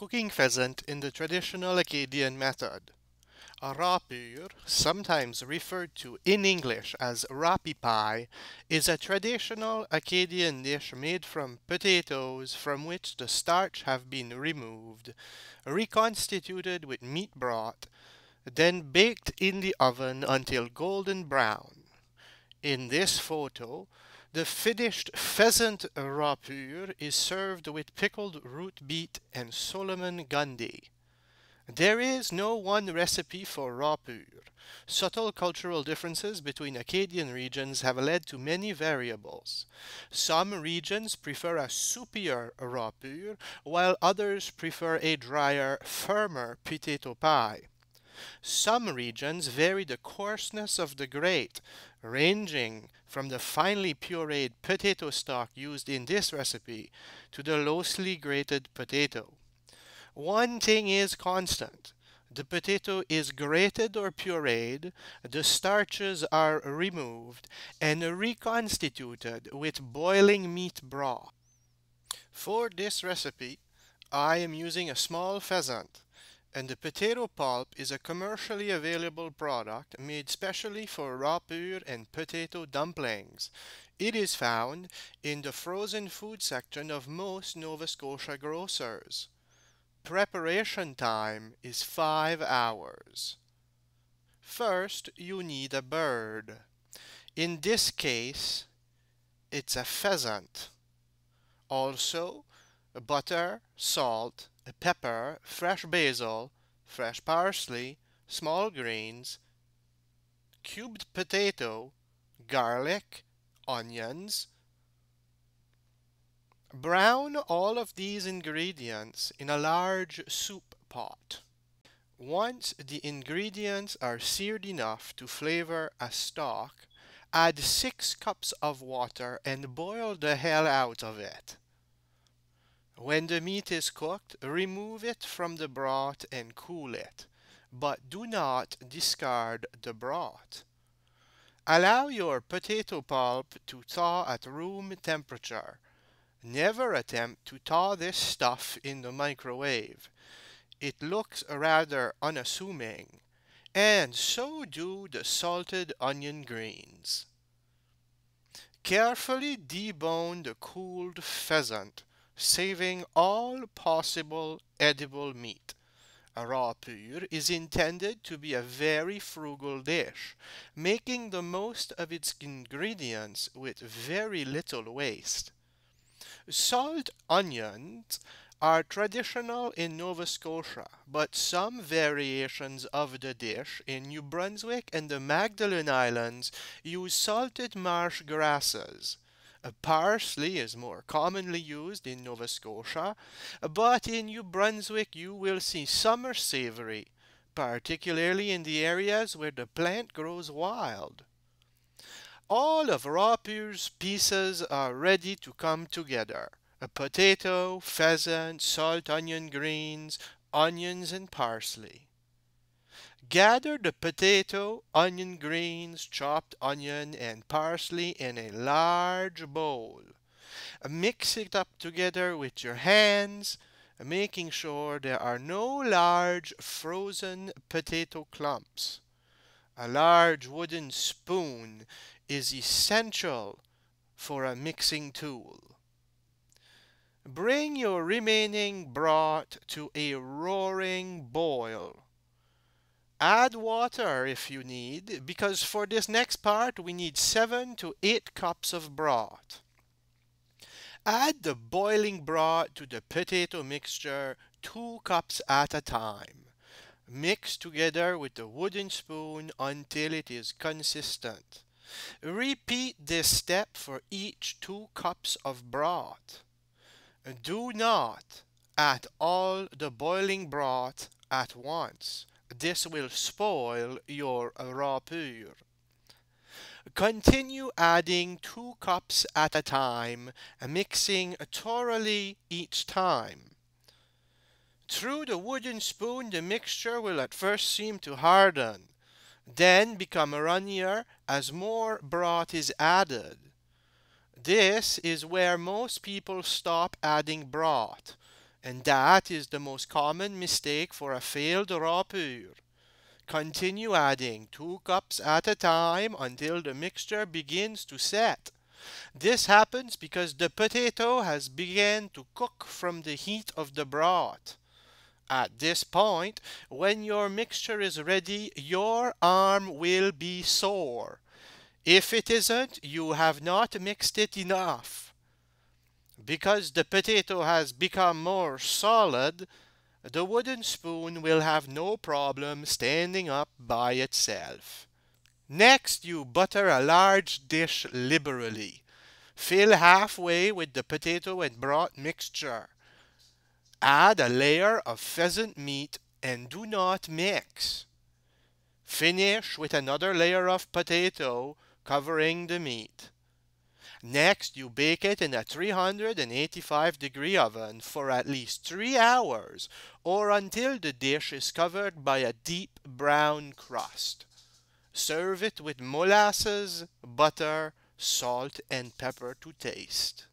cooking pheasant in the traditional Acadian method. A rapure, sometimes referred to in English as rappie pie, is a traditional Acadian dish made from potatoes from which the starch have been removed, reconstituted with meat broth, then baked in the oven until golden brown. In this photo, the finished pheasant rapure is served with pickled root beet and Solomon Gundy. There is no one recipe for rapure. Subtle cultural differences between Acadian regions have led to many variables. Some regions prefer a soupier rapure, while others prefer a drier, firmer potato pie. Some regions vary the coarseness of the grate, ranging from the finely pureed potato stock used in this recipe to the loosely grated potato. One thing is constant. The potato is grated or pureed, the starches are removed and reconstituted with boiling meat broth. For this recipe, I am using a small pheasant and the potato pulp is a commercially available product made specially for rapure and potato dumplings. It is found in the frozen food section of most Nova Scotia grocers. Preparation time is 5 hours. First, you need a bird. In this case, it's a pheasant. Also, butter, salt, pepper, fresh basil, fresh parsley, small greens, cubed potato, garlic, onions. Brown all of these ingredients in a large soup pot. Once the ingredients are seared enough to flavor a stock, add 6 cups of water and boil the hell out of it. When the meat is cooked, remove it from the broth and cool it, but do not discard the broth. Allow your potato pulp to thaw at room temperature. Never attempt to thaw this stuff in the microwave. It looks rather unassuming, and so do the salted onion greens. Carefully debone the cooled pheasant saving all possible edible meat. A rapure is intended to be a very frugal dish, making the most of its ingredients with very little waste. Salt onions are traditional in Nova Scotia, but some variations of the dish in New Brunswick and the Magdalen Islands use salted marsh grasses. Uh, parsley is more commonly used in Nova Scotia, but in New Brunswick you will see summer savory, particularly in the areas where the plant grows wild. All of Rapure's pieces are ready to come together. A potato, pheasant, salt onion greens, onions and parsley. Gather the potato, onion greens, chopped onion, and parsley in a large bowl. Mix it up together with your hands, making sure there are no large frozen potato clumps. A large wooden spoon is essential for a mixing tool. Bring your remaining broth to a roaring boil. Add water if you need, because for this next part we need 7 to 8 cups of broth. Add the boiling broth to the potato mixture 2 cups at a time. Mix together with the wooden spoon until it is consistent. Repeat this step for each 2 cups of broth. Do not add all the boiling broth at once this will spoil your rapure. Continue adding two cups at a time, mixing thoroughly each time. Through the wooden spoon, the mixture will at first seem to harden, then become runnier as more broth is added. This is where most people stop adding broth And that is the most common mistake for a failed rapure. Continue adding two cups at a time until the mixture begins to set. This happens because the potato has begun to cook from the heat of the broth. At this point, when your mixture is ready, your arm will be sore. If it isn't, you have not mixed it enough. Because the potato has become more solid, the wooden spoon will have no problem standing up by itself. Next, you butter a large dish liberally. Fill halfway with the potato and broth mixture. Add a layer of pheasant meat and do not mix. Finish with another layer of potato covering the meat. Next, you bake it in a 385 degree oven for at least 3 hours or until the dish is covered by a deep brown crust. Serve it with molasses, butter, salt, and pepper to taste.